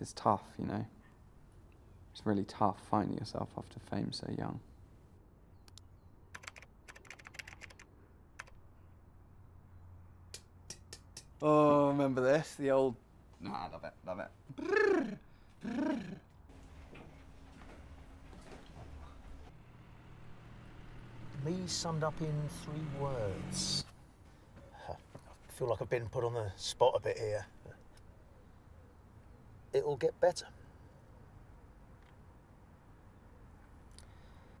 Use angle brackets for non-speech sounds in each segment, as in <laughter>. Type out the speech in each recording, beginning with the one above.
it's tough, you know. It's really tough finding yourself after fame so young. Oh, remember this? The old. Nah, I love it, love it. Me summed up in three words. I feel like I've been put on the spot a bit here. It'll get better.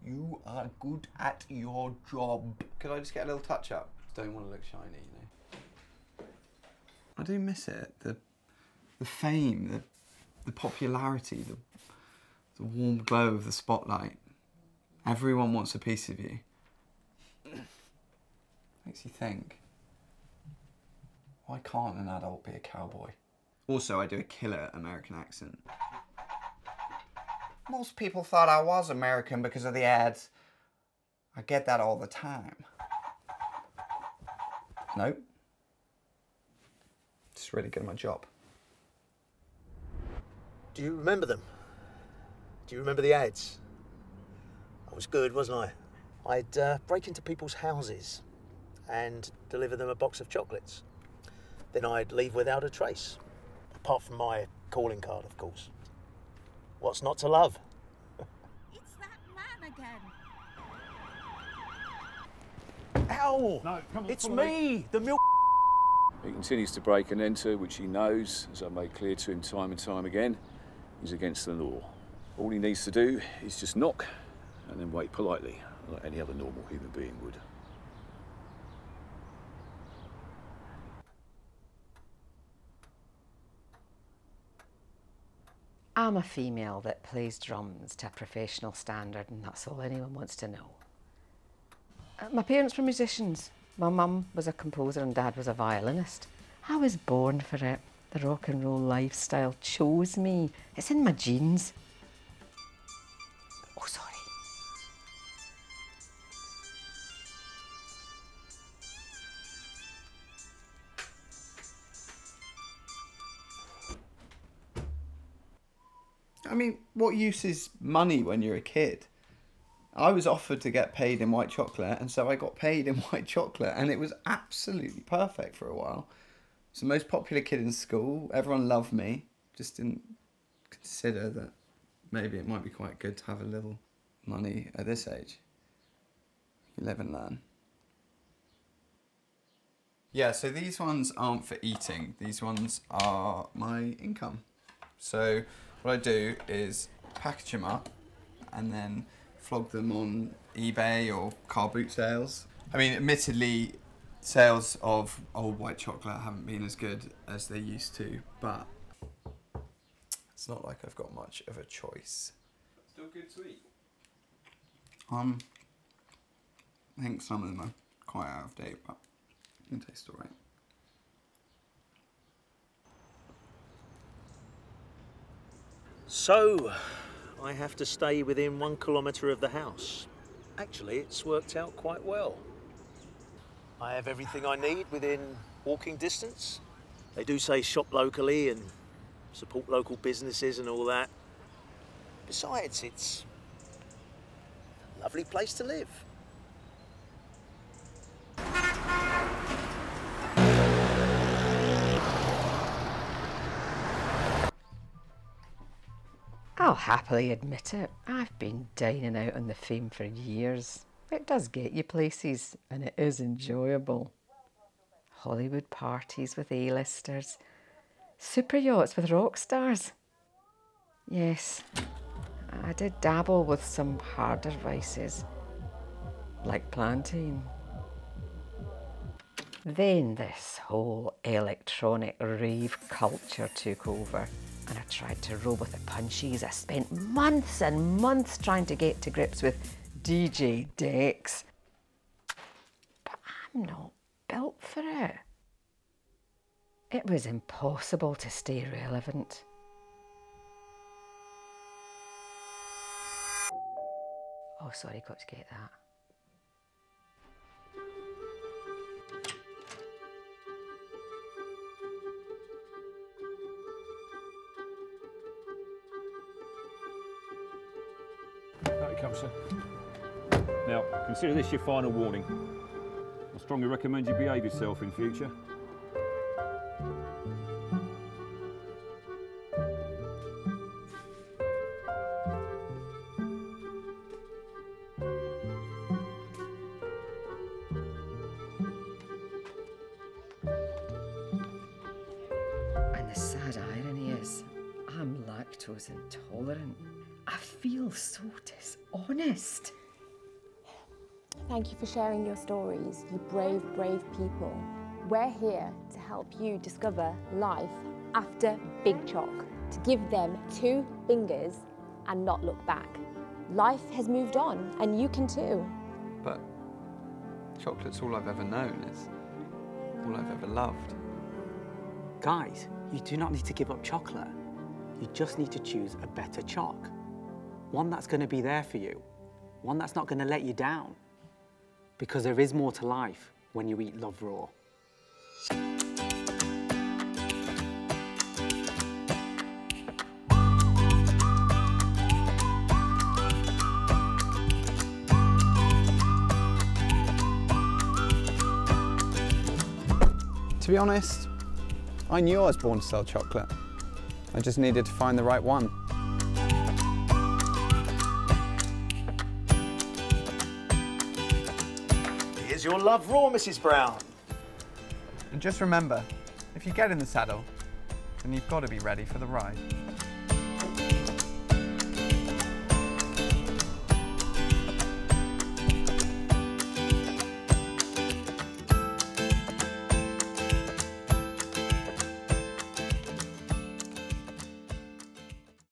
You are good at your job. Could I just get a little touch up? Don't want to look shiny, you know. I do miss it. The the fame, the the popularity, the the warm glow of the spotlight. Everyone wants a piece of you. Makes you think. Why can't an adult be a cowboy? Also, I do a killer American accent. Most people thought I was American because of the ads. I get that all the time. Nope. Just really good at my job. Do you remember them? Do you remember the ads? I was good, wasn't I? I'd uh, break into people's houses and deliver them a box of chocolates. Then I'd leave without a trace. Apart from my calling card, of course. What's not to love? <laughs> It's that man again. Ow! No, come on, It's follow me, the milk. He continues to break and enter, which he knows, as I made clear to him time and time again, is against the law. All he needs to do is just knock and then wait politely, like any other normal human being would. I'm a female that plays drums to a professional standard, and that's all anyone wants to know. Uh, My parents were musicians. My mum was a composer and dad was a violinist. I was born for it. The rock and roll lifestyle chose me. It's in my genes. I mean, what use is money when you're a kid? I was offered to get paid in white chocolate, and so I got paid in <laughs> white chocolate, and it was absolutely perfect for a while. I was the most popular kid in school. Everyone loved me. Just didn't consider that maybe it might be quite good to have a little money at this age. You live and learn. Yeah, so these ones aren't for eating. These ones are my income. So what I do is package them up and then flog them on eBay or car boot sales. I mean, admittedly, sales of old white chocolate haven't been as good as they used to, but it's not like I've got much of a choice. Still good to eat. Um, I think some of them are quite out of date, but they taste alright. So, I have to stay within one kilometre of the house. Actually, it's worked out quite well. I have everything I need within walking distance. They do say shop locally and support local businesses and all that. Besides, it's a lovely place to live. I'll happily admit it. I've been dining out on the fame for years. It does get you places, and it is enjoyable. Hollywood parties with A-listers, super yachts with rock stars. Yes, I did dabble with some harder vices, like plantain. Then this whole electronic rave culture took over, and I tried to roll with the punchies. I spent months and months trying to get to grips with DJ decks. But I'm not built for it. It was impossible to stay relevant. Oh, sorry, got to get that. You come, sir. Now, consider this your final warning. I strongly recommend you behave yourself in future. And the sad irony is, I'm lactose intolerant. I feel so dishonest. Thank you for sharing your stories, you brave, brave people. We're here to help you discover life after Big Choc, to give them two fingers and not look back. Life has moved on, and you can too. But chocolate's all I've ever known. It's all I've ever loved. Guys, you do not need to give up chocolate. You just need to choose a better choc. One that's going to be there for you. One that's not going to let you down. Because there is more to life when you eat Love Raw. To be honest, I knew I was born to sell chocolate. I just needed to find the right one. Here's your love raw, Mrs. Brown. And just remember, if you get in the saddle, then you've got to be ready for the ride.